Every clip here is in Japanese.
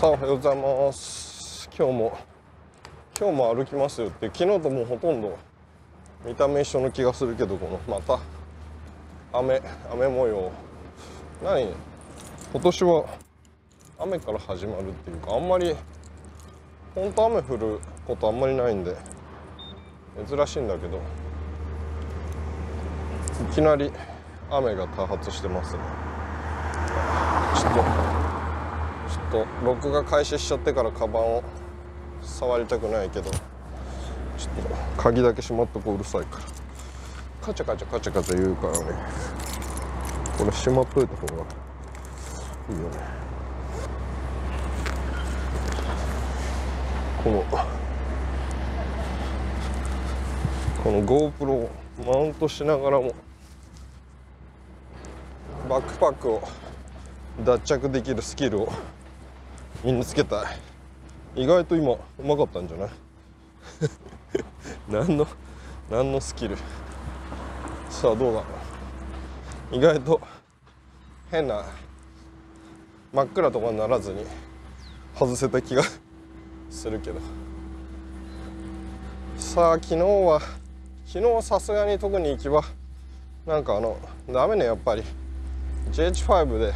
さあおはようございます。今日も今日も歩きますよって昨日ともうほとんど見た目一緒の気がするけどこのまた雨雨模様。何？今年は雨から始まるっていうかあんまり本当雨降ることあんまりないんで珍しいんだけどいきなり雨が多発してますね。ちょっとと録画開始しちゃってからカバンを触りたくないけど。ちょっと鍵だけ閉まっとこううるさいから。カチャカチャカチャカチャ言うからね。これ閉まっといた方が。いいよね。この。この GoPro をマウントしながらも。バックパックを脱着できるスキルを。身につけたい。意外と今うまかったんじゃない？何の何のスキル？さあどうだ？ろう意外と変な真っ暗とかにならずに外せた気がするけど。さあ昨日は昨日さすがに特に行きはなんかあのダメねやっぱり。GH5 で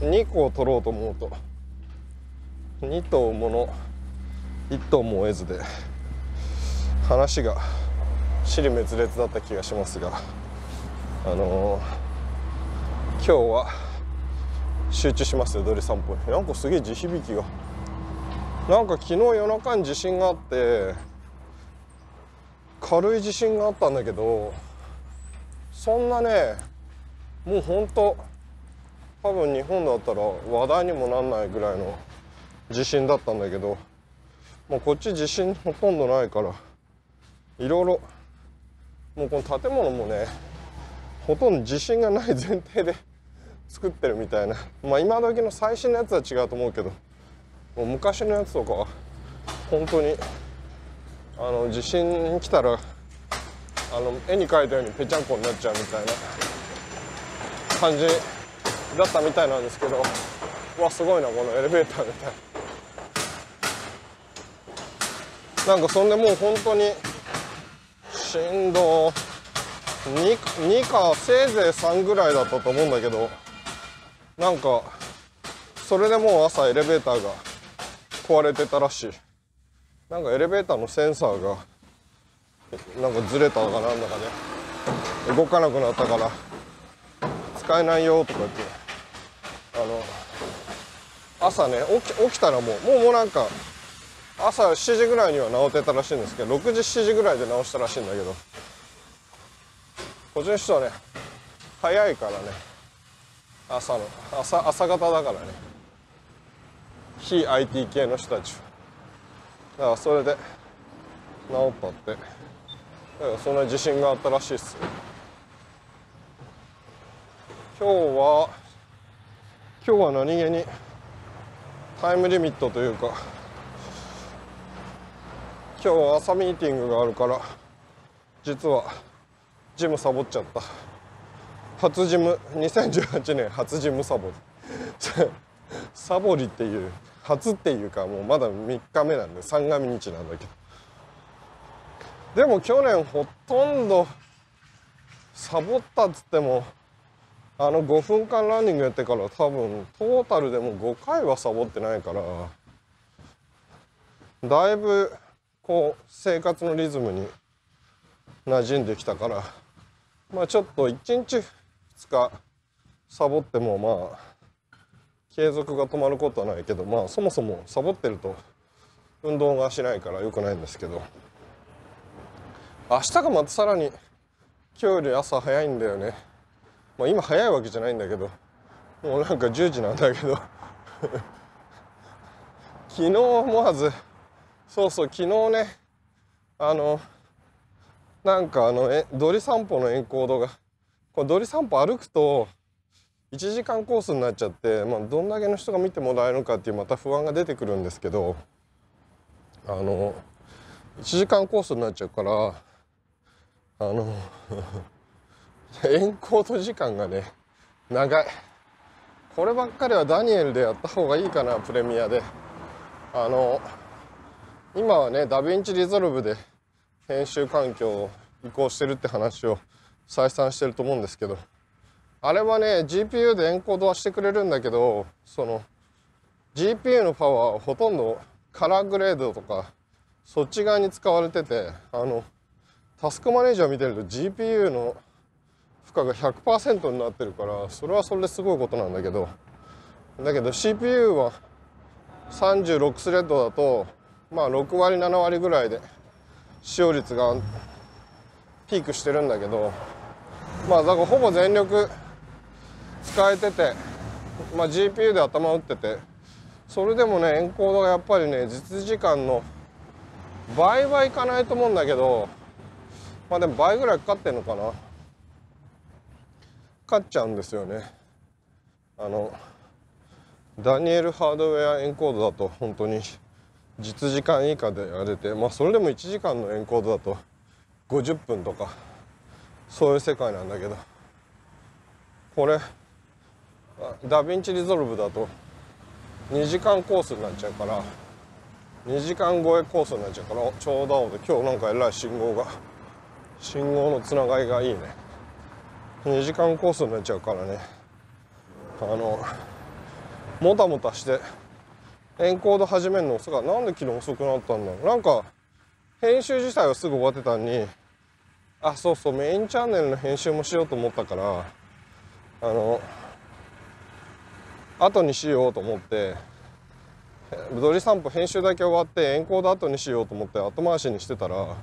2個を取ろうと思うと。2頭もの1頭も得ずで話が尻滅裂だった気がしますがあのー、今日は集中しますよドリ散歩なんかすげえ地響きが。なんか昨日夜中に地震があって軽い地震があったんだけどそんなねもうほんと多分日本だったら話題にもなんないぐらいの地震だったんだけどもうこっち地震ほとんどないからいろいろもうこの建物もねほとんど地震がない前提で 作ってるみたいな。まあ今時の最新のやつは違うと思うけどもう昔のやつとかは本当にあの地震来たらあの絵に描いたようにぺちゃんこになっちゃうみたいな感じだったみたいなんですけどわすごいなこのエレベーターみたいな。なんかそんでもう本当に震度 2, 2かせいぜい3ぐらいだったと思うんだけどなんかそれでもう朝エレベーターが壊れてたらしい。なんかエレベーターのセンサーがなんかずれたかなんだかね。動かなくなったから使えないよとか言って。あの朝ね起き起きたらもうもうもうなんか朝7時ぐらいには治ってたらしいんですけど6時7時ぐらいで治したらしいんだけど。こっちの人はね早いからね。朝の朝朝方だからね。非 IT 系の人たち。だからそれで治ったって。だからそんな自信があったらしいっす今日は今日は何気にタイムリミットというか今日は朝ミーティングがあるから実はジムサボっちゃった。初ジム2018年初ジムサボり。サボりっていう初っていうかもうまだ3日目なんで三が日なんだけど。でも去年ほとんどサボったっつってもあの5分間ランニングやってから多分トータルでも5回はサボってないからだいぶこう生活のリズムに馴染んできたからまあちょっと1日2日サボってもまあ継続が止まることはないけどまあそもそもサボってると運動がしないからよくないんですけど明日がまたさらに今日より朝早いんだよね。まあ今早いわけじゃないんだけどもうなんか10時なんだけど。昨日思わずそうそう昨日ねあのなんかあのえドリ散歩のエンコードがこれドリ散歩歩くと1時間コースになっちゃって、まあ、どんだけの人が見てもらえるかっていうまた不安が出てくるんですけどあの1時間コースになっちゃうからあのエンコード時間がね長い。こればっかりはダニエルでやった方がいいかなプレミアで。あの今はねダヴィンチリゾルブで編集環境を移行してるって話を再三してると思うんですけどあれはね GPU でエンコードはしてくれるんだけどその GPU のパワーはほとんどカラーグレードとかそっち側に使われててあのタスクマネージャー見てると GPU の負荷が100%になってるからそれはそれですごいことなんだけどだけど CPU は36スレッドだとまあ6割7割ぐらいで使用率がピークしてるんだけどまあだからほぼ全力使えてて、まあ、GPU で頭打っててそれでもねエンコードがやっぱりね実時間の倍はいかないと思うんだけどまあでも倍ぐらいかかってんのかな。かっちゃうんですよね。あのダニエルハードウェアエンコードだと本当に実時間以下でやれてまあそれでも1時間のエンコードだと50分とかそういう世界なんだけど。これダヴィンチリゾルブだと2時間コースになっちゃうから2時間超えコースになっちゃうからちょうど青で今日なんかえらい信号が信号のつながりがいいね。2時間コースになっちゃうからね。あのもたもたしてエンコード始めるの遅かなんで昨日遅くなったんだろう。なんか編集自体はすぐ終わってたのにあそうそうメインチャンネルの編集もしようと思ったからあの後にしようと思ってドリ散歩編集だけ終わってエンコード後にしようと思って後回しにしてたら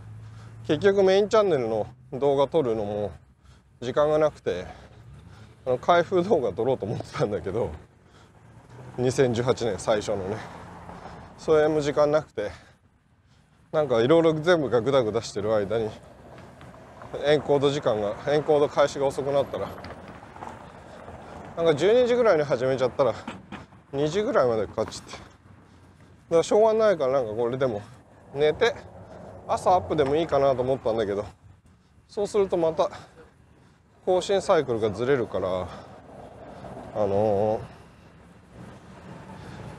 結局メインチャンネルの動画撮るのも時間がなくてあの開封動画撮ろうと思ってたんだけど2018年最初のね。それも時間なくて。なんかいろいろ全部がグダグダしてる間にエンコード時間がエンコード開始が遅くなったら。なんか12時ぐらいに始めちゃったら2時ぐらいまでかかっちって。だからしょうがないからなんかこれでも寝て朝アップでもいいかなと思ったんだけど。そうするとまた更新サイクルがずれるからあの、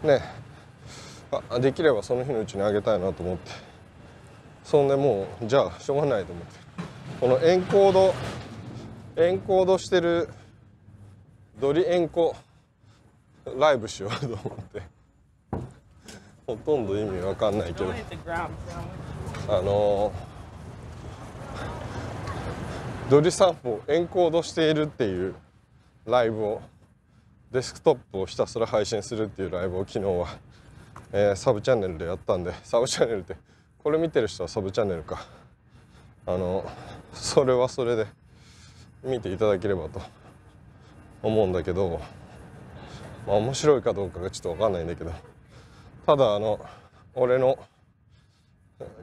ねあできればその日のうちにあげたいなと思って。そんでもうじゃあしょうがないと思って。このエンコードエンコードしてるドリエンコライブしようと思って。ほとんど意味わかんないけど。あのドリ散歩エンコードしているっていうライブをデスクトップをひたすら配信するっていうライブを昨日は、えー、サブチャンネルでやったんでサブチャンネルってこれ見てる人はサブチャンネルか。あのそれはそれで見ていただければと思うんだけど、まあ、面白いかどうかがちょっと分かんないんだけどただあの俺の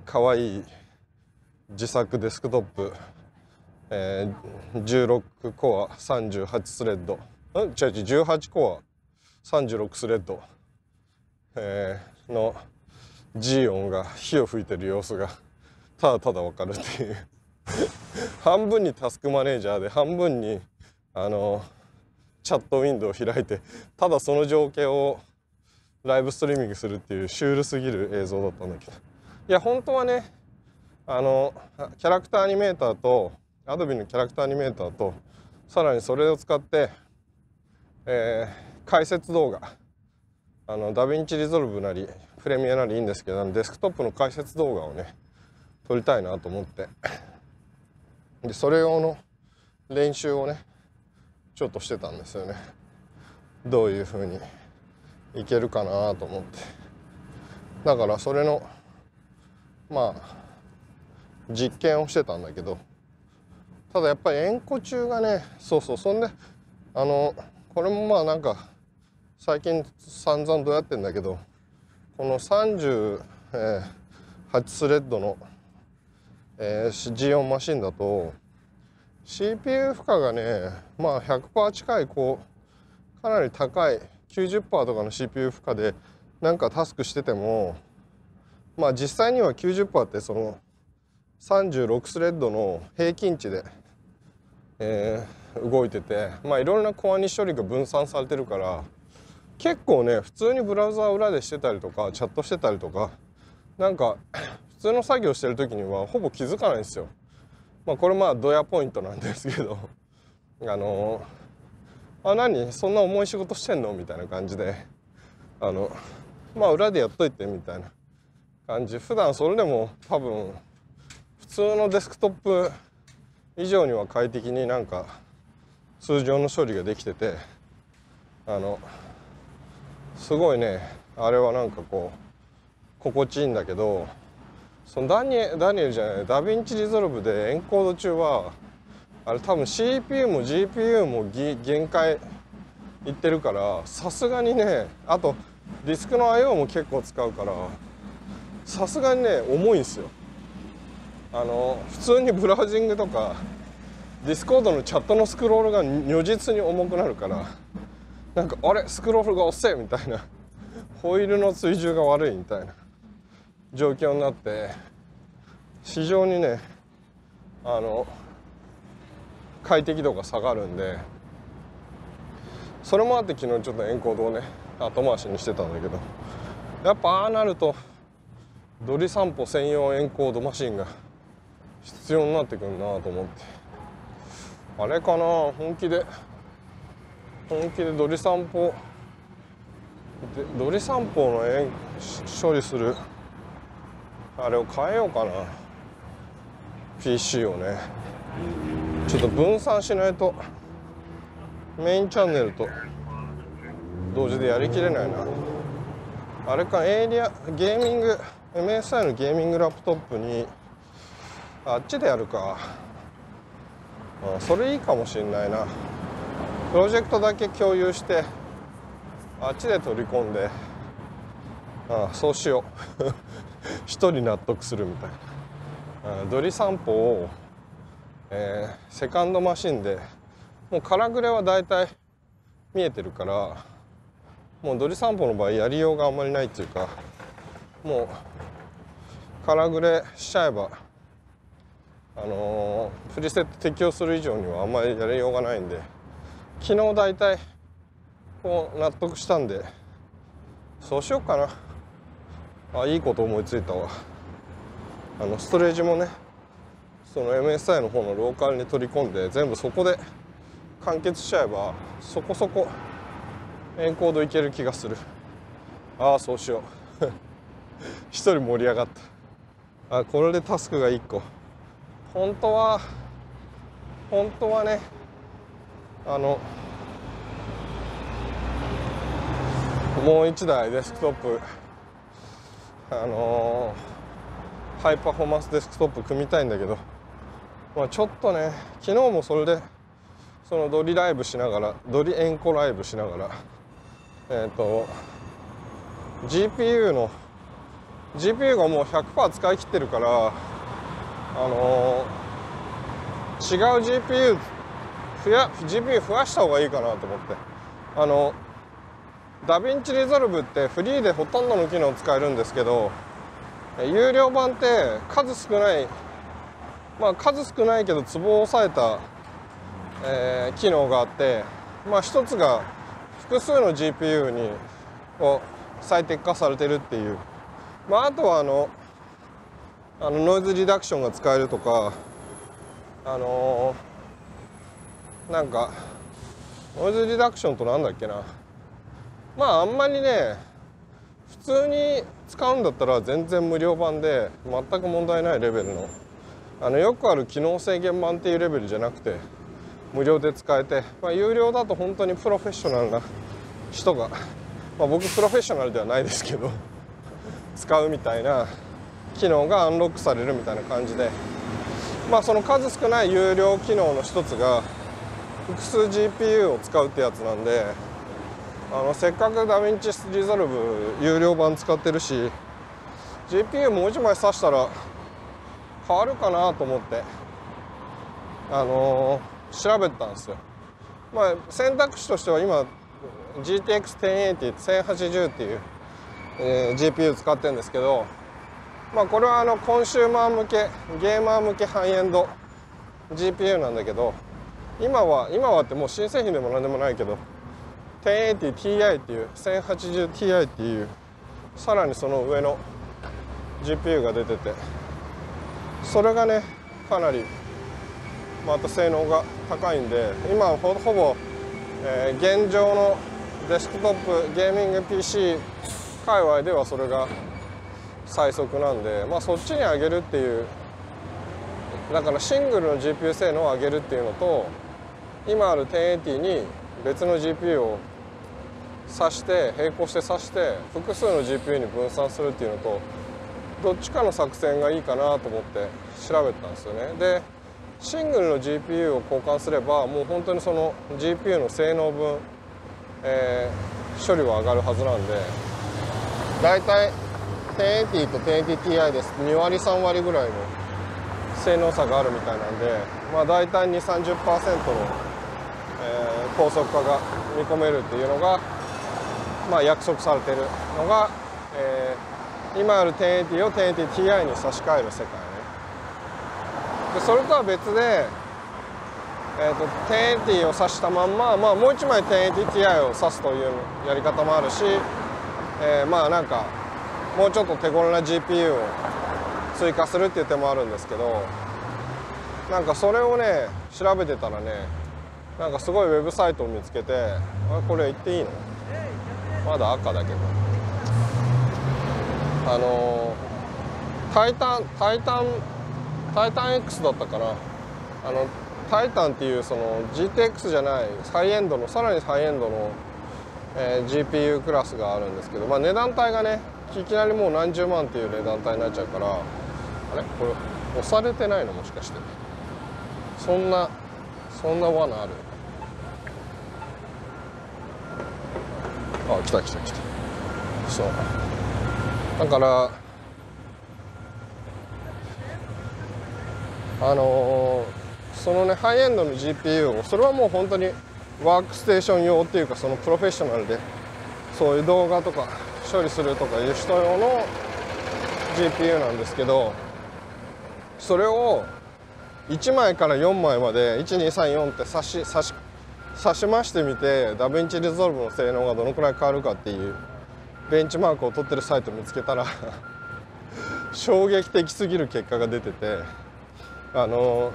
可愛い自作デスクトップ、えー、16コア38スレッドうん違う違う18コア36スレッド、えー、のジーオンが火を吹いてる様子がただただ分かるっていう。半分にタスクマネージャーで半分にあのチャットウィンドウを開いてただその情景をライブストリーミングするっていうシュールすぎる映像だったんだけど。いや本当はねあのキャラクターアニメーターとアドビのキャラクターアニメーターとさらにそれを使って、えー、解説動画。あのダヴィンチリゾルブなりプレミアなりいいんですけどデスクトップの解説動画をね撮りたいなと思って。でそれ用の練習をねちょっとしてたんですよね。どういうふうにいけるかなと思って。だからそれのまあ実験をしてたんだけどただやっぱり円弧中がねそうそうそんであのこれもまあなんか最近散々どうやってんだけどこの38スレッドの、えー、G4 マシンだと CPU 負荷がねまあ100%近いこうかなり高い90%とかの CPU 負荷でなんかタスクしててもまあ実際には90%ってその36スレッドの平均値で、え動いててまあいろんなコア2処理が分散されてるから結構ね普通にブラウザー裏でしてたりとかチャットしてたりとかなんか 普通の作業してる時にはほぼ気づかないんですよ。まあこれまあドヤポイントなんですけどあのあ何？そんな重い仕事してんの？みたいな感じであのまあ裏でやっといてみたいな。感じ。普段それでも多分普通のデスクトップ以上には快適になんか通常の処理ができててあのすごいねあれはなんかこう心地いいんだけどそのダニエダニエルじゃないダヴィンチリゾルブでエンコード中はあれ多分 CPU も GPU も限界いってるからさすがにねあとディスクの IO も結構使うからさすがにね重いんですよ。あの普通にブラウジングとか Discord のチャットのスクロールが如実に重くなるからなんかあれ？スクロールが遅いみたいな。ホイールの追従が悪いみたいな。状況になって非常にねあの快適度が下がるんでそれもあって昨日ちょっとエンコードをね後回しにしてたんだけどやっぱああなるとドリ散歩専用エンコードマシンが必要になってくるなと思って。あれかな本気で。本気でドリ散歩。でドリ散歩の処理する。あれを変えようかな。PC をね。ちょっと分散しないと。メインチャンネルと。同時でやりきれないな。あれかエイリアゲーミング MSI のゲーミングラップトップにあっちでやるか。あそれいいかもしんないな。プロジェクトだけ共有してあっちで取り込んであそうしよう。一人納得するみたいな。ドリ散歩をえー、セカンドマシンでもう空グレは大体見えてるからもうドリ散歩の場合やりようがあんまりないっていうかもう空グレしちゃえばあのー、プリセット適用する以上にはあんまりやりようがないんで昨日大体こう納得したんでそうしようかな。あいいこと思いついたわ。あのストレージもねその MSI の方のローカルに取り込んで全部そこで完結しちゃえばそこそこエンコードいける気がする。ああそうしよう。一人盛り上がった。あこれでタスクが1個。本当は本当はねあのもう1台デスクトップあのー、ハイパフォーマンスデスクトップ組みたいんだけどまあ、ちょっとね昨日もそれでそのドリライブしながらドリエンコライブしながらえっ、ー、と GPU の GPU がもう100%使い切ってるからあの、違う GPU 増や GPU 増やした方がいいかなと思って。あの DaVinci Resolve ってフリーでほとんどの機能使えるんですけど有料版って数少ないまあ、数少ないけどツボを押さえた、えー、機能があって、まあ、一つが複数の GPU にを最適化されてるっていう、まあ、あとはあのあのノイズリダクションが使えるとかあのー、なんかノイズリダクションとなんだっけな。まああんまりね普通に使うんだったら全然無料版で全く問題ないレベルのあのよくある機能制限版っていうレベルじゃなくて無料で使えて、まあ、有料だと本当にプロフェッショナルな人が、まあ、僕プロフェッショナルではないですけど使うみたいな機能がアンロックされるみたいな感じで。まあその数少ない有料機能の一つが複数 GPU を使うってやつなんであのせっかく DaVinci Resolve 有料版使ってるし GPU もう一枚挿したら変わるかなと思ってあのー、調べたんですよ。まあ選択肢としては今 GTX1080 っていう、えー、GPU 使ってるんですけどまあこれはあのコンシューマー向けゲーマー向けハイエンド GPU なんだけど今は今はってもう新製品でも何でもないけど 1080Ti っていう 1080Ti っていうさらにその上の GPU が出ててそれがねかなりまた性能が高いんで今ほほぼ、えー、現状のデスクトップゲーミング PC 界隈ではそれが最速なんで、まあ、そっちに上げるっていうだからシングルの GPU 性能を上げるっていうのと今ある1080に別の GPU を挿して並行して挿して複数の GPU に分散するっていうのとどっちかの作戦がいいかなと思って調べたんですよね。でシングルの GPU を交換すればもう本当にその GPU の性能分、えー、処理は上がるはずなんでだいたい1080と 1080Ti です2割3割ぐらいの性能差があるみたいなんでまあ大体2 3 0の、えー、高速化が見込めるっていうのが、まあ、約束されてるのが、えー、今ある1080を 1080Ti に差し替える世界ねでそれとは別で、えーと、1080を挿したまんま、まあ、もう一枚 1080Ti を挿すというやり方もあるし、えー、まあなんかもうちょっと手頃な GPU を追加するっていう手もあるんですけどなんかそれをね調べてたらねなんかすごいウェブサイトを見つけてあこれ行っていいの？まだ赤だけど。あのタイタンタイタンタイタン X だったかな。あのタイタンっていうその GTX じゃないハイエンドのさらにハイエンドの、えー、GPU クラスがあるんですけど、まあ、値段帯がねいきなりもう何十万っていう値段帯になっちゃうからあれ？これ押されてないの？もしかして。そんなそんな罠ある？あ来た来た来た。そう。だからあのー、そのねハイエンドの GPU をそれはもう本当にワークステーション用っていうかそのプロフェッショナルでそういう動画とか処理するとかいう人用の GPU なんですけどそれを1枚から4枚まで1234って差し差し差しましてみて DaVinci Resolve の性能がどのくらい変わるかっていうベンチマークを取ってるサイト見つけたら 衝撃的すぎる結果が出ててあの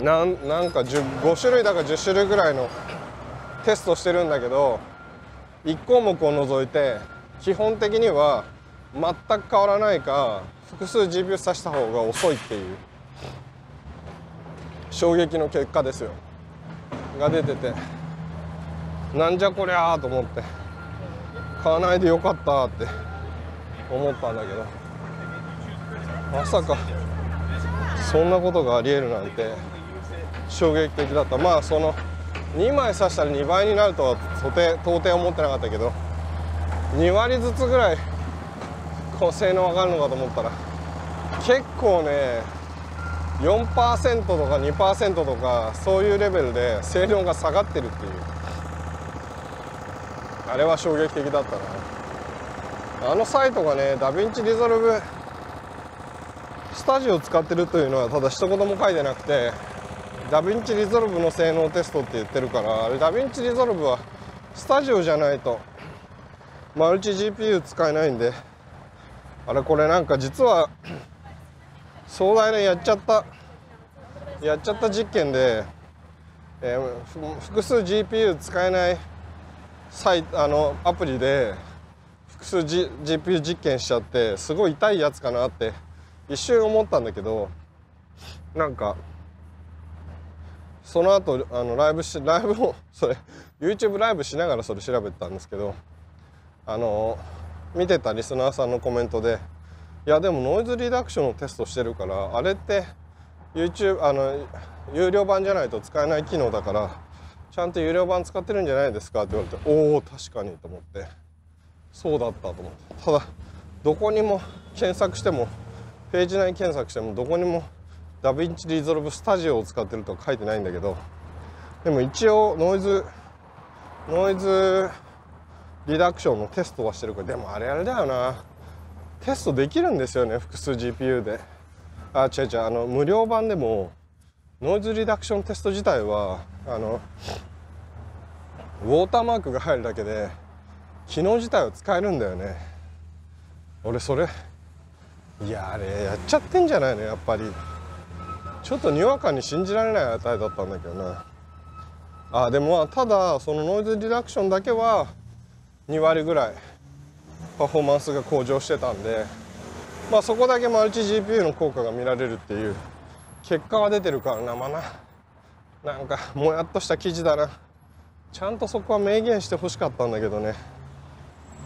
なんなんか5種類だか10種類ぐらいのテストしてるんだけど1項目を除いて基本的には全く変わらないか複数 GPU 挿した方が遅いっていう衝撃の結果ですよ。が出ててなんじゃこりゃーと思って買わないでよかったって思ったんだけどまさかそんなことがありえるなんて衝撃的だった。まあその2枚刺したら2倍になるとは到底到底思ってなかったけど2割ずつぐらいこう性能上がるのかと思ったら結構ね4%とか2%とかそういうレベルで性能が下がってるっていう。あれは衝撃的だったな。あのサイトがね DaVinci Resolveスタジオ使ってるというのはただ一言も書いてなくて DaVinci Resolve の性能テストって言ってるからあれ DaVinci Resolve はスタジオじゃないと。マルチ GPU 使えないんで。あれこれなんか実は壮大なやっちゃったやっちゃった実験で、えー、複数 GPU 使えないサイあのアプリで複数、G、GPU 実験しちゃってすごい痛いやつかなって一瞬思ったんだけどなんかその後あのライブしライブを それ YouTube ライブしながらそれ調べてたんですけどあの見てたリスナーさんのコメントでいやでもノイズリダクションをテストしてるからあれって YouTube あの有料版じゃないと使えない機能だからちゃんと有料版使ってるんじゃないですかって言われておお確かにと思ってそうだったと思って。ただどこにも検索してもページ内検索してもどこにも DaVinci Resolve Studio を使ってるとは書いてないんだけどでも一応ノイズノイズリダクションのテストはしてるからでもあれあれだよな。テストできるんですよね複数 GPU で。あ違う違うあの無料版でもノイズリダクションテスト自体はあのウォーターマークが入るだけで機能自体は使えるんだよね。俺それいやあれやっちゃってんじゃないのやっぱり。ちょっとにわかに信じられない値だったんだけどなあでもただそのノイズリダクションだけは2割ぐらいパフォーマンスが向上してたんでまあそこだけマルチ GPU の効果が見られるっていう結果が出てるからなまあな。なんかもやっとした記事だな。ちゃんとそこは明言してほしかったんだけどね。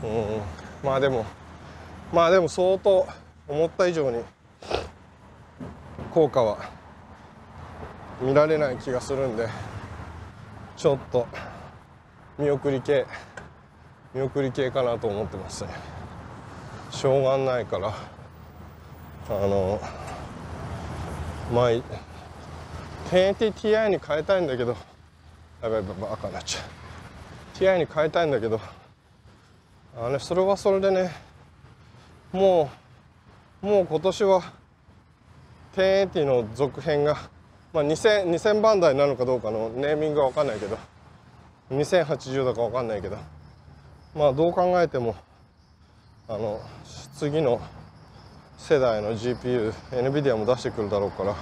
うん。まあでもまあでも相当思った以上に効果は見られない気がするんでちょっと見送り系見送り系かなと思ってますねしょうがないからあのまあ 1080Ti に変えたいんだけどやばいやばいバカになっちゃう。TI に変えたいんだけどあねそれはそれでねもうもう今年は1080の続編が、まあ、2000, 2000番台なのかどうかのネーミングは分かんないけど。2080だか分かんないけど。まあどう考えてもあの次の世代の GPUNVIDIA も出してくるだろうから。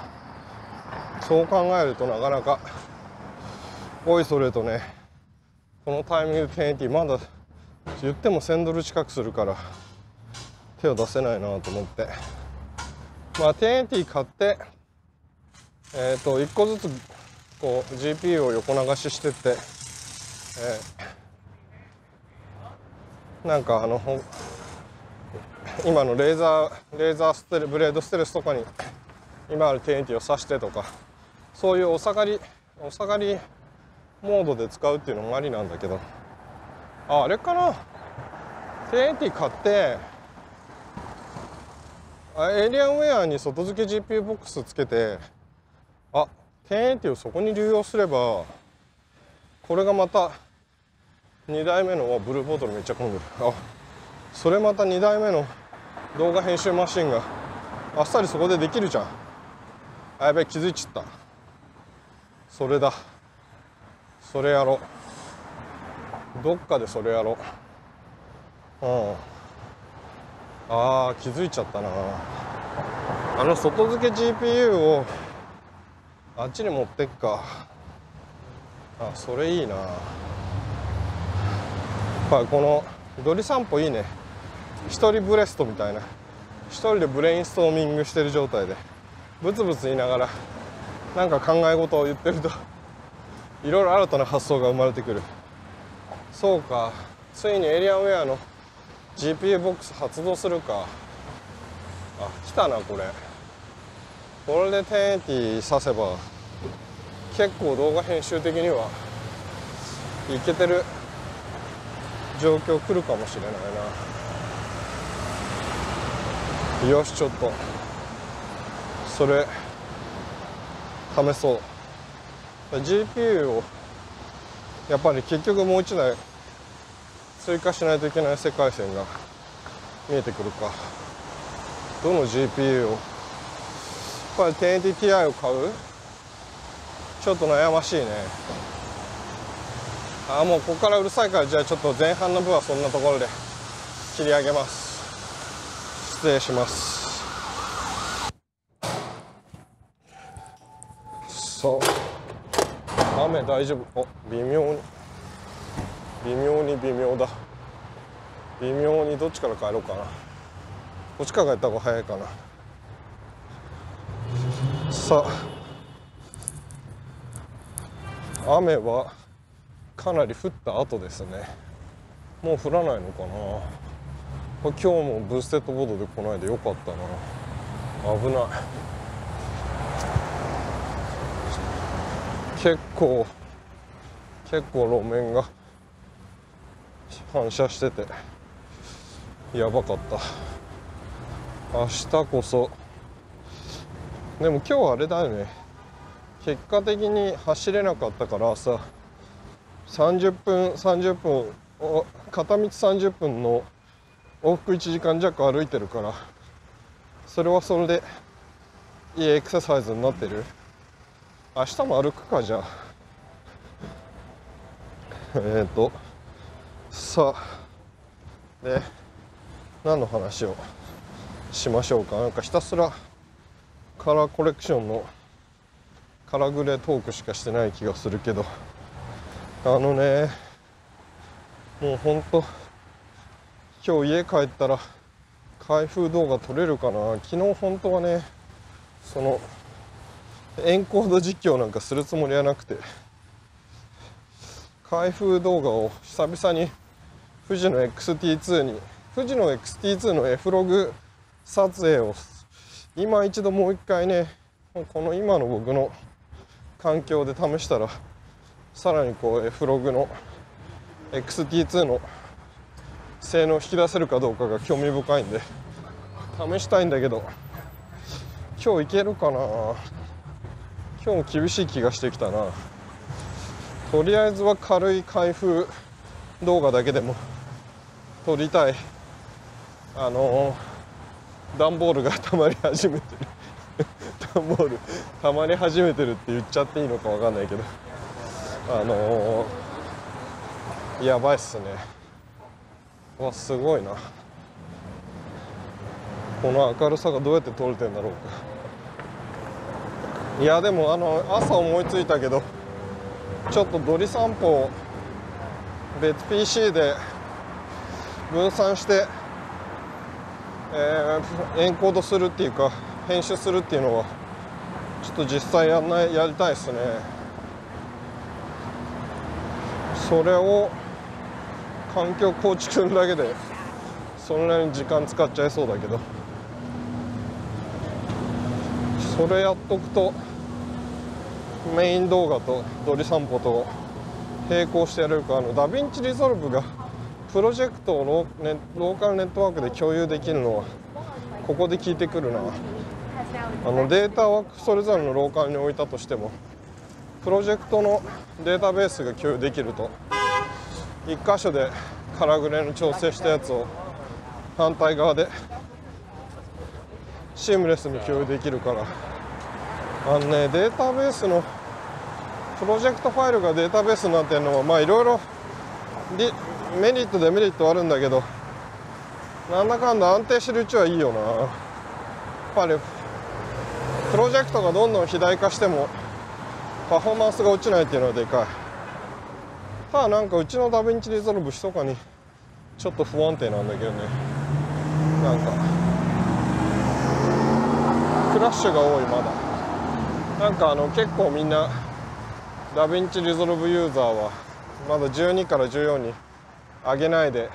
そう考えるとなかなかおいそれとねこのタイミングで1080まだ言っても1000ドル近くするから手を出せないなと思って。まあ1080買ってえっ、ー、と1個ずつこう GPU を横流ししてって、えー、なんかあの今のレーザーレーザーステルブレードステルスとかに今ある1080を挿してとかそういうお下がりお下がりモードで使うっていうのもありなんだけどああれかな？1080買ってエイリアンウェアに外付け GPU ボックスつけてあ1080をそこに流用すればこれがまた2代目のブルーボトルめっちゃ混んでる。あそれまた2代目の動画編集マシンがあっさりそこでできるじゃん。あやべ気づいちゃった。それだ。それやろ。どっかでそれやろ。うん。あー気づいちゃったな。あの外付け GPU をあっちに持ってっか。あそれいいな。やっぱこのドリ散歩いいね。一人ブレストみたいな。一人でブレインストーミングしてる状態で。ブツブツ言いながらなんか考え事を言ってるといろいろ新たな発想が生まれてくる。そうか。ついにエリアウェアの GPU ボックス発動するか。あ来たなこれ。これで1080させば結構動画編集的にはいけてる。状況来るかもしれないな。よしちょっと。それ試そう。GPU をやっぱり結局もう1台追加しないといけない世界線が見えてくるか。どの GPU をやっぱり 1080Ti を買う？ちょっと悩ましいね。ああもうここからうるさいからじゃあちょっと前半の部はそんなところで切り上げます。失礼します。そう雨大丈夫？お微妙に。微妙に微妙だ。微妙にどっちから帰ろうかな。こっちから帰った方が早いかな。さ。あ雨はかなり降った後ですね。もう降らないのかな。今日もブーステッドボードで来ないでよかったな。危ない。結構結構路面が反射しててやばかった。明日こそでも今日はあれだよね。結果的に走れなかったからさ30分30分片道30分の往復1時間弱歩いてるからそれはそれでいいエクササイズになってる？明日も歩くかじゃあ。えっ、とさあで何の話をしましょうか？なんかひたすらカラーコレクションのカラグレトークしかしてない気がするけどあのねもうほんと今日家帰ったら開封動画撮れるかな。昨日本当はねそのエンコード実況なんかするつもりはなくて開封動画を久々に富士の XT2 に富士の XT2 の F ログ撮影を今一度もう一回ねこの今の僕の環境で試したらさらにこう F ログの XT2 の性能を引き出せるかどうかが興味深いんで試したいんだけど今日いけるかな？今日も厳しい気がしてきたな。とりあえずは軽い開封動画だけでも撮りたい。あのー、段ボールがたまり始めてる。段ボールたまり始めてるって言っちゃっていいのかわかんないけど。あのー、やばいっすね。わすごいな。この明るさがどうやって撮れてんだろうか。いやでもあの朝思いついたけどちょっとドリ散歩を別 PC で分散して、えー、エンコードするっていうか編集するっていうのはちょっと実際やんないやりたいですね。それを環境構築するだけでそんなに時間使っちゃいそうだけど。それやっとくとメイン動画とドリ散歩と並行してやれるかあの DaVinci Resolve がプロジェクトをロー,、ね、ローカルネットワークで共有できるのはここで効いてくるな。あのデータはそれぞれのローカルに置いたとしてもプロジェクトのデータベースが共有できると1箇所でカラグレの調整したやつを反対側でシームレスに共有できるから。あのねデータベースのプロジェクトファイルがデータベースになってるのはまあいろいろメリットデメリットあるんだけどなんだかんだ安定してるうちはいいよな。やっぱりプロジェクトがどんどん肥大化してもパフォーマンスが落ちないっていうのはでかい。ただなんかうちの DaVinci Resolve 密かにちょっと不安定なんだけどね。なんかクラッシュが多いまだ。なんかあの結構みんな DaVinci Resolve ユーザーはまだ12から14に上げないで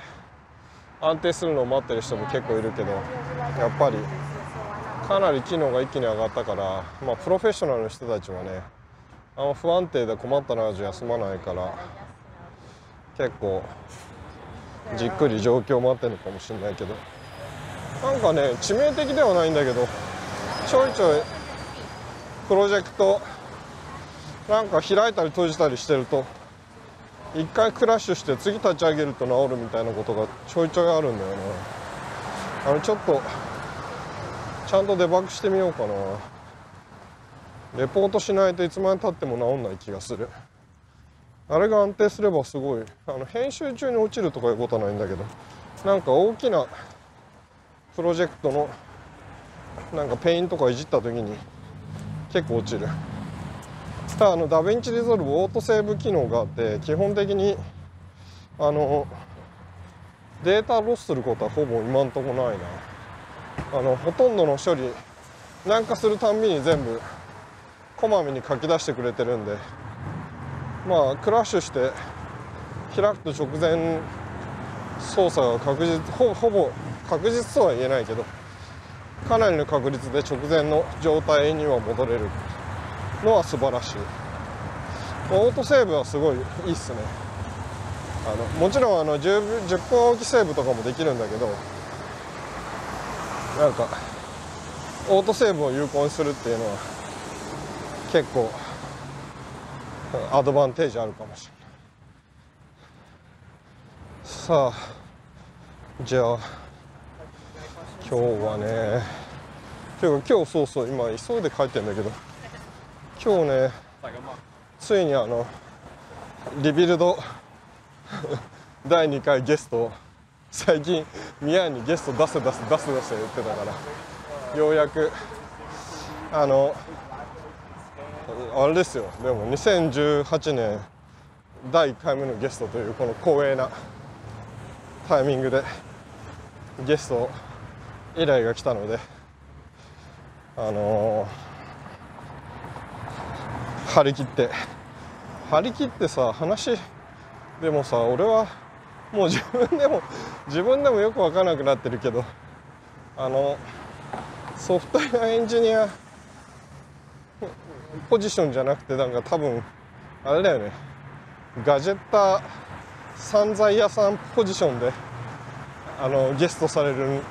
安定するのを待ってる人も結構いるけどやっぱりかなり機能が一気に上がったからまあプロフェッショナルの人たちはねあんま不安定で困ったなじゃ済まないから結構じっくり状況を待ってるのかもしれないけど。なんかね致命的ではないんだけどちょいちょいプロジェクトなんか開いたり閉じたりしてると一回クラッシュして次立ち上げると治るみたいなことがちょいちょいあるんだよね。あのちょっとちゃんとデバッグしてみようかな。レポートしないといつまでたっても治んない気がする。あれが安定すればすごい。あの編集中に落ちるとかいうことはないんだけど。なんか大きなプロジェクトのなんかペインとかいじった時に結構落ちる。ただあの DaVinci Resolve オートセーブ機能があって基本的にあのデータロスすることはほぼ今んとこないな。あのほとんどの処理なんかするたんびに全部こまめに書き出してくれてるんで。まあクラッシュして開くと直前操作が確実ほほぼ確実とは言えないけどかなりの確率で直前の状態には戻れる。のは素晴らしい。オートセーブはすごいいいっすね。あのもちろんあの 10, 10分置きセーブとかもできるんだけどなんかオートセーブを有効にするっていうのは結構アドバンテージあるかもしれない。さあじゃあ今日はねていうか今日そうそう今急いで帰ってんだけど。今日ねついにあのリビルド 第2回ゲスト最近宮にゲスト出せ出せ出せ出せ言ってたからようやくあのあれですよ。でも2018年第1回目のゲストというこの光栄なタイミングでゲスト依頼が来たのであのー、張り切って。張り切ってさ話でもさ俺はもう自分でも自分でもよく分からなくなってるけどあのソフトウェアエンジニアポジションじゃなくてなんか多分あれだよね。ガジェッター散財屋さんポジションであのゲストされる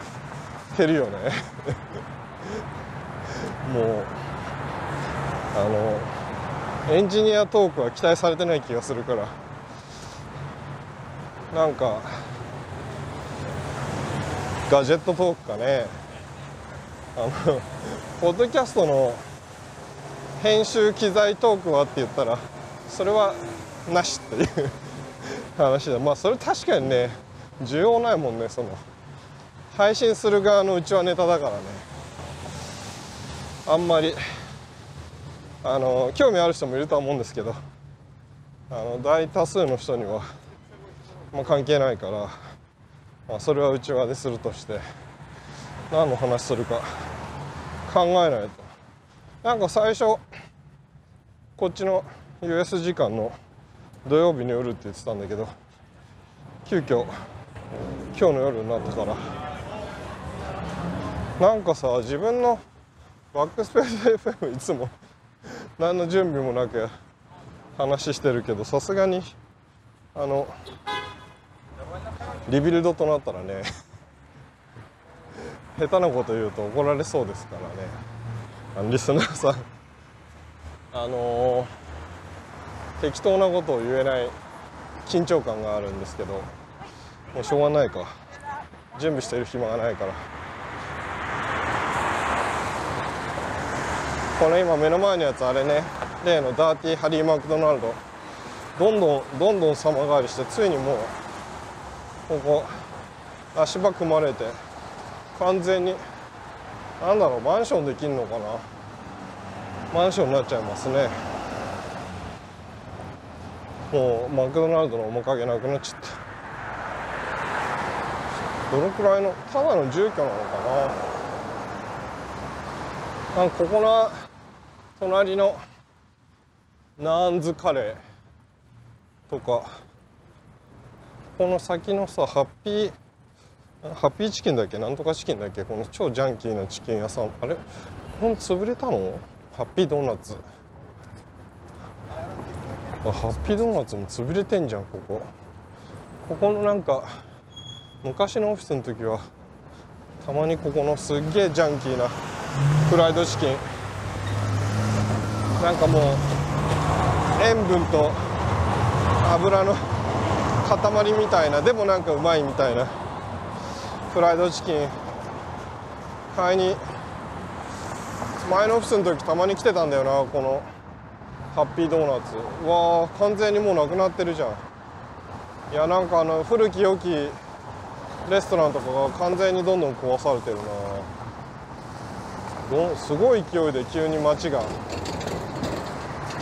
てるよね。もうあのエンジニアトークは期待されてない気がするから。なんかガジェットトークかね。あのポッドキャストの編集機材トークはって言ったらそれはなしっていう話でまあそれ確かにね需要ないもんねその。配信する側のうちはネタだからね。あんまりあの興味ある人もいるとは思うんですけどあの大多数の人には、まあ、関係ないから、まあ、それはうちわでするとして何の話するか考えないと。なんか最初こっちの US 時間の土曜日の夜って言ってたんだけど急遽今日の夜になったからなんかさ自分のバックスペース FM いつも何の準備もなく話してるけどさすがにあのリビルドとなったらね 下手なこと言うと怒られそうですからね。あのリスナーさんあのー、適当なことを言えない緊張感があるんですけどもうしょうがないか。準備してる暇がないから。この今目の前のやつあれね。例のダーティーハリー・マクドナルド。どんどんどんどん様変わりしてついにもうここ足場組まれて完全になんだろうマンションできんのかな。マンションになっちゃいますね。もうマクドナルドの面影なくなっちゃった。どのくらいのただの住居なのかな。なんかここの隣のナーンズカレーとかこの先のさハッピーハッピーチキンだっけ？なんとかチキンだっけ？この超ジャンキーなチキン屋さん。あれ？ほん潰れたの？ハッピードーナツ。ハッピードーナツも潰れてんじゃんここ。ここのなんか昔のオフィスの時はたまにここのすっげえジャンキーなフライドチキンなんかもう塩分と油の塊みたいなでもなんかうまいみたいな。フライドチキン買いに前のオフィスの時たまに来てたんだよなこの。ハッピードーナツ。うわー完全にもうなくなってるじゃん。いやなんかあの古き良きレストランとかが完全にどんどん壊されてるな。すごい勢いで急に街が。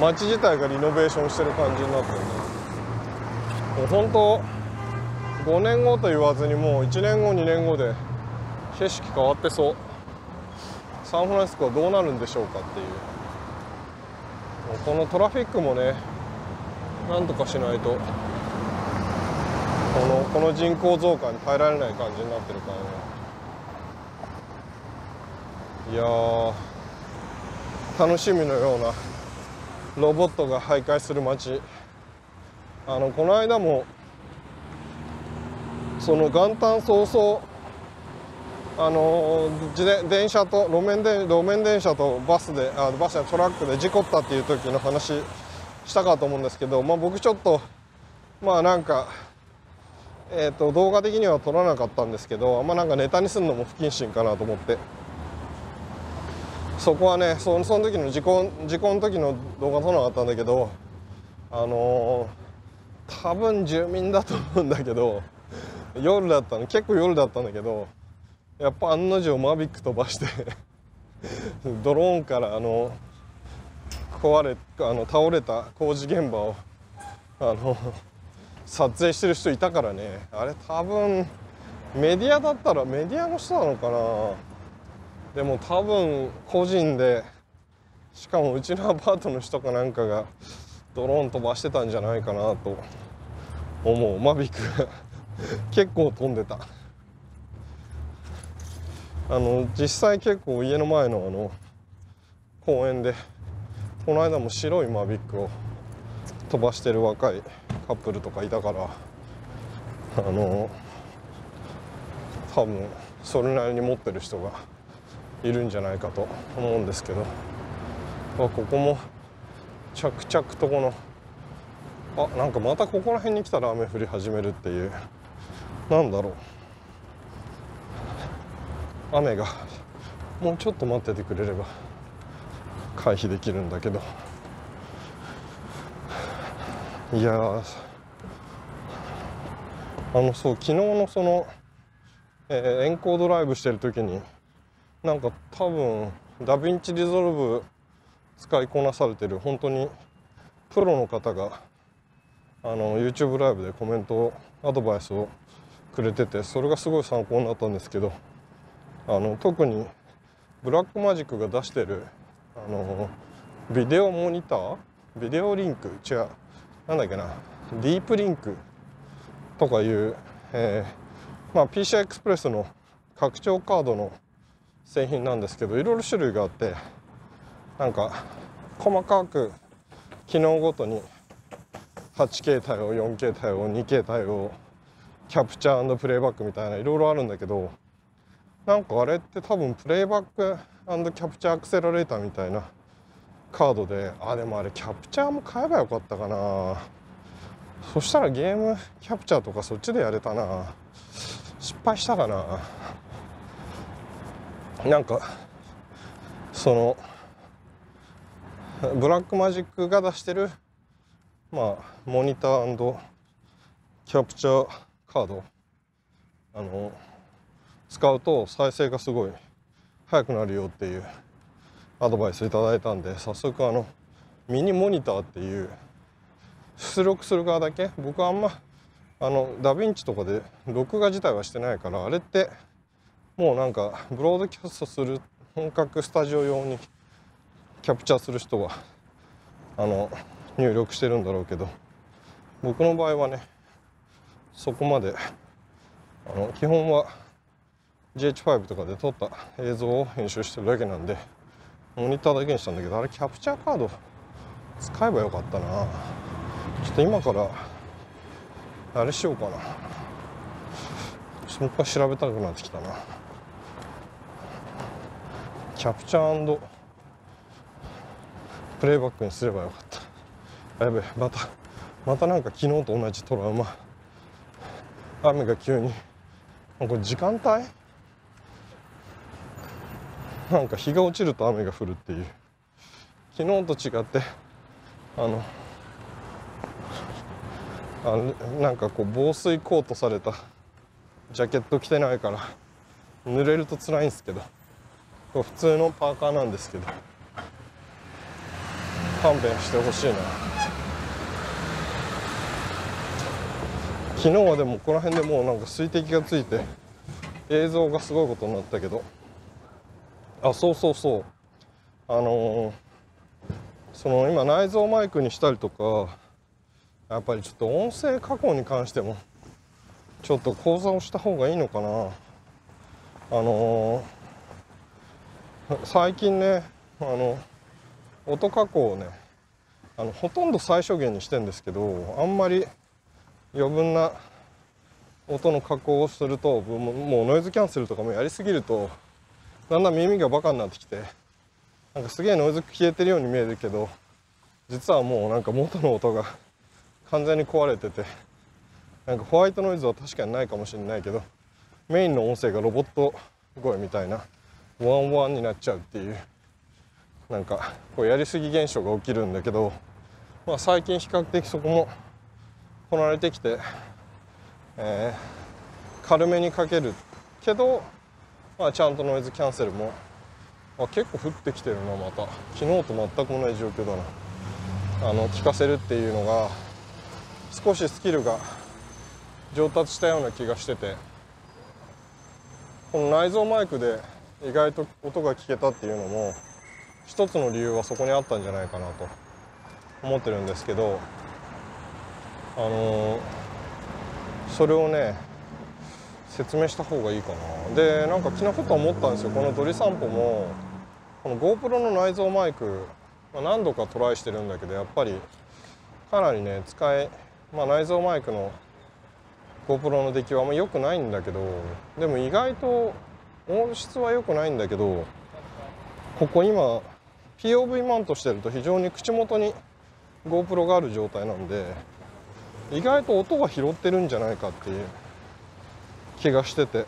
街自体がリノベーションしてる感じになってるね。もう本当5年後と言わずにもう1年後2年後で景色変わってそう。サンフランシスコはどうなるんでしょうかっていう。このトラフィックもねなんとかしないと。このこの人口増加に耐えられない感じになってるからね。いや楽しみのようなロボットが徘徊する街。あのこの間もその元旦早々あの電車と路面で路面電車とバスであバスやトラックで事故ったっていう時の話したかと思うんですけど、まあ、僕ちょっとまあなんか、えー、と動画的には撮らなかったんですけどあんまなんかネタにするのも不謹慎かなと思って。そこはねその時の事故事故の時の動画撮らなかったんだけどあのー、多分住民だと思うんだけど夜だったの結構夜だったんだけどやっぱ案の定マビック飛ばして ドローンからあの壊れあの倒れた工事現場をあの撮影してる人いたからね。あれ多分メディアだったらメディアの人なのかな。でも多分個人でしかもうちのアパートの人かなんかがドローン飛ばしてたんじゃないかなと思う。マビック結構飛んでた。あの実際結構家の前のあの公園でこの間も白いマビックを飛ばしてる若いカップルとかいたからあの多分それなりに持ってる人がいるんじゃないかと思うんですけど。ここも着々とこのあなんかまたここら辺に来たら雨降り始めるっていう。なんだろう。雨がもうちょっと待っててくれれば回避できるんだけど。いやあのそう昨日のその、えー、エンコードライブしてる時になんか多分 DaVinci Resolve 使いこなされてる本当にプロの方があの YouTube ライブでコメントアドバイスをくれててそれがすごい参考になったんですけどあの特に Blackmagic が出してるあのビデオモニター？ビデオリンク？違う。なんだっけな。ディープリンク？とかいう、えー、まあ、PCI エクスプレスの拡張カードの製品なんですけどいろいろ種類があってなんか細かく機能ごとに 8K 対応 4K 対応 2K 対応キャプチャープレイバックみたいないろいろあるんだけどなんかあれって多分プレイバックキャプチャーアクセラレーターみたいなカードであでもあれキャプチャーも買えばよかったかな。そしたらゲームキャプチャーとかそっちでやれたな。失敗したかな。なんかそのブラックマジックが出してるまあモニターキャプチャーカード。あの使うと再生がすごい速くなるよっていうアドバイスいただいたんで早速あのミニモニターっていう出力する側だけ？僕はあんまあのダヴィンチとかで録画自体はしてないからあれってもうなんかブロードキャストする本格スタジオ用にキャプチャーする人はあの入力してるんだろうけど僕の場合はねそこまであの基本は GH5 とかで撮った映像を編集してるだけなんでモニターだけにしたんだけどあれキャプチャーカード使えばよかったな。ちょっと今からあれしようかな。ちょっともう一回調べたくなってきたな。キャプチャープレイバックにすればよかった。やべえまたまたなんか昨日と同じトラウマ。雨が急に。これ時間帯？なんか日が落ちると雨が降るっていう。昨日と違ってあのあなんかこう防水コートされたジャケット着てないから濡れると辛いんですけど。普通のパーカーなんですけど。勘弁してほしいな。昨日はでもこの辺でもうなんか水滴がついて映像がすごいことになったけど。あそうそうそう。あのー、その今内蔵マイクにしたりとかやっぱりちょっと音声加工に関してもちょっと講座をした方がいいのかな。あの、最近ねあの音加工をねあのほとんど最小限にしてんですけどあんまり余分な音の加工をするともうノイズキャンセルとかもやりすぎるとだんだん耳がバカになってきてなんかすげえノイズ消えてるように見えるけど実はもうなんか元の音が完全に壊れててなんかホワイトノイズは確かにないかもしれないけどメインの音声がロボット声みたいなワンワンになっちゃうっていうなんかこうやりすぎ現象が起きるんだけどまあ、最近比較的そこもこなれてきて、えー、軽めにかけるけど、まあ、ちゃんとノイズキャンセルもまあ結構降ってきてるなまた。昨日と全く同じ状況だな。あの聞かせるっていうのが少しスキルが上達したような気がしててこの内蔵マイクで意外と音が聞けたっていうのも一つの理由はそこにあったんじゃないかなと思ってるんですけどあのー、それをね説明した方がいいかな。でなんか気なこと思ったんですよ。この鳥散歩もこの GoPro の内蔵マイク、ま、何度かトライしてるんだけどやっぱりかなりね使え、まあ、内蔵マイクの GoPro の出来はあんま良くないんだけどでも意外と音質は良くないんだけどここ今 POV マントしてると非常に口元に GoPro がある状態なんで意外と音が拾ってるんじゃないかっていう気がしてて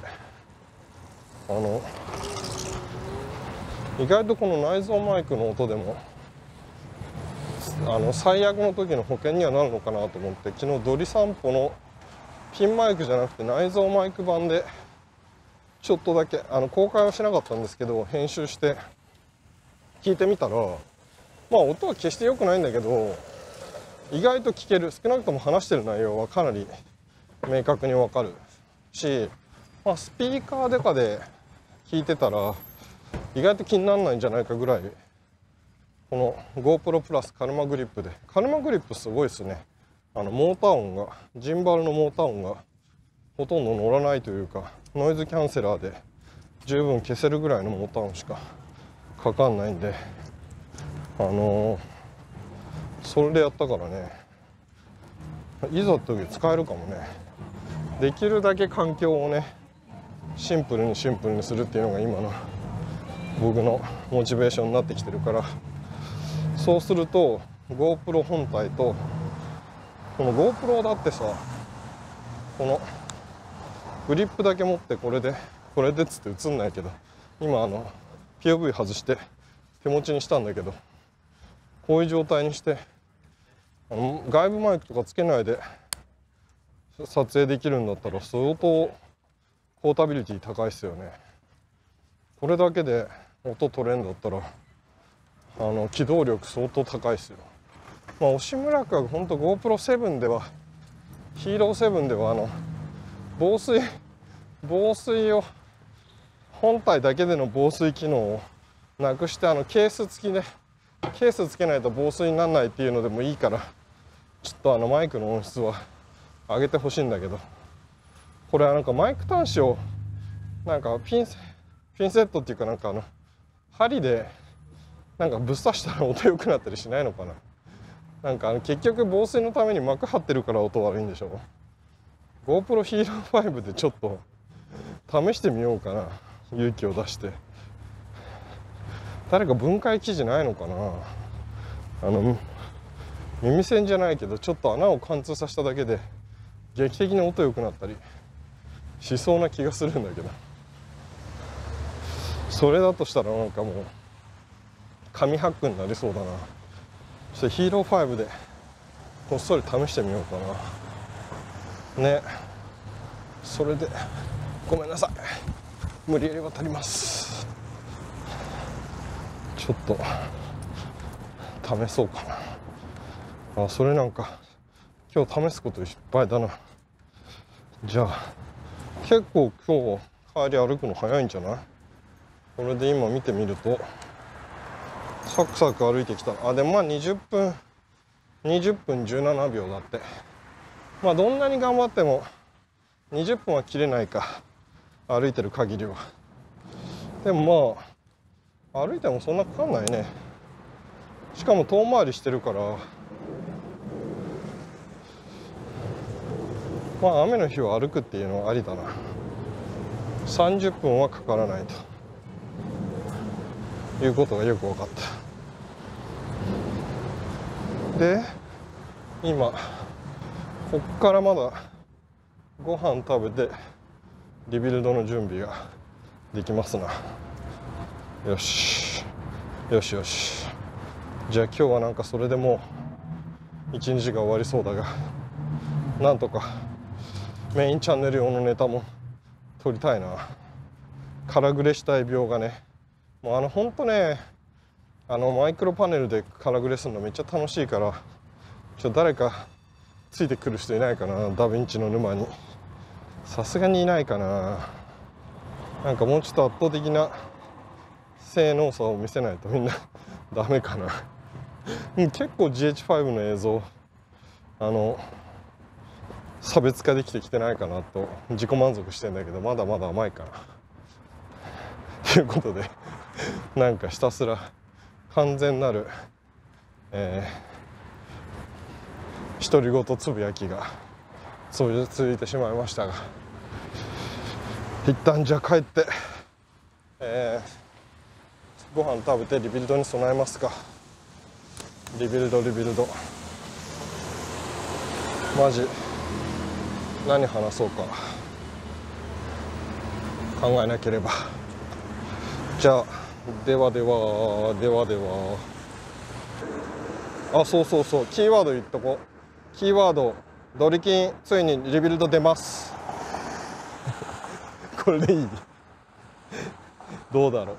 あの意外とこの内蔵マイクの音でもあの最悪の時の保険にはなるのかなと思って昨日ドリ散歩のピンマイクじゃなくて内蔵マイク版でちょっとだけあの公開はしなかったんですけど編集して聞いてみたらまあ音は決して良くないんだけど意外と聞ける。少なくとも話してる内容はかなり明確にわかるし、まあ、スピーカーでかで聞いてたら意外と気にならないんじゃないかぐらいこの GoPro プラスカルマグリップで。カルマグリップすごいですね。あのモーター音がジンバルのモーター音がほとんど乗らないというかノイズキャンセラーで十分消せるぐらいのモーターしかかかんないんであのー、それでやったからねいざって時使えるかもね。できるだけ環境をねシンプルにシンプルにするっていうのが今の僕のモチベーションになってきてるから。そうすると GoPro 本体とこの GoPro だってさこのグリップだけ持ってこれでこれでっつって映んないけど今あの POV 外して手持ちにしたんだけどこういう状態にしてあの外部マイクとかつけないで撮影できるんだったら相当ポータビリティ高いっすよね。これだけで音取れんだったらあの機動力相当高いっすよ。まあ、押村区は本当 GoPro7 ではヒーロー7ではあの防水防水を本体だけでの防水機能をなくしてあのケース付きでケースつけないと防水にならないっていうのでもいいからちょっとあのマイクの音質は上げてほしいんだけど。これはなんかマイク端子をなんかピンピンセットっていうかなんかあの針でなんかぶっ刺したら音良くなったりしないのかな。なんかあの結局防水のために膜張ってるから音悪いんでしょ。GoPro Hero 5でちょっと試してみようかな。勇気を出して。誰か分解生地ないのかな。あの耳栓じゃないけどちょっと穴を貫通させただけで劇的に音良くなったりしそうな気がするんだけど。それだとしたらなんかもう紙ハックになりそうだな。そしてヒーロー5でこっそり試してみようかな。ね。それでごめんなさい。無理やり渡ります。ちょっと試そうかな。あそれなんか今日試すこといっぱいだな。じゃあ結構今日帰り歩くの早いんじゃない？これで今見てみるとサクサク歩いてきた。あでもまあ20分20分17秒だって。まあどんなに頑張っても20分は切れないか歩いてる限りは。でもまあ歩いてもそんなかかんないね。しかも遠回りしてるから。まあ雨の日は歩くっていうのはありだな。30分はかからないと。いうことがよく分かった。で今こっからまだご飯食べてリビルドの準備ができますな。よし。よしよし。じゃあ今日はなんかそれでもう一日が終わりそうだがなんとかメインチャンネル用のネタも撮りたいな。空グレしたい病がね。もうあのほんとねあのマイクロパネルで空グレするのめっちゃ楽しいからちょっと誰かついてくる人いないかな。ダヴィンチの沼に。さすがにいないかな。なんかもうちょっと圧倒的な性能差を見せないとみんな ダメかな。結構 GH5 の映像あの差別化できてきてないかなと自己満足してんだけどまだまだ甘いかな。ということでなんかひたすら完全なるえー、独り言つぶやきがそう続いてしまいましたが一旦じゃあ帰ってえー、ご飯食べてリビルドに備えますか。Rebuild Rebuild。マジ何話そうか考えなければ。じゃあではではではでは。あそうそうそうキーワード言っとこう。キーワードドリキンついに Rebuild 出ます。これでいい？どうだろう？